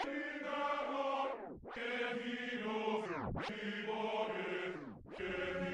Kindergott, der Hinos, die Worte, der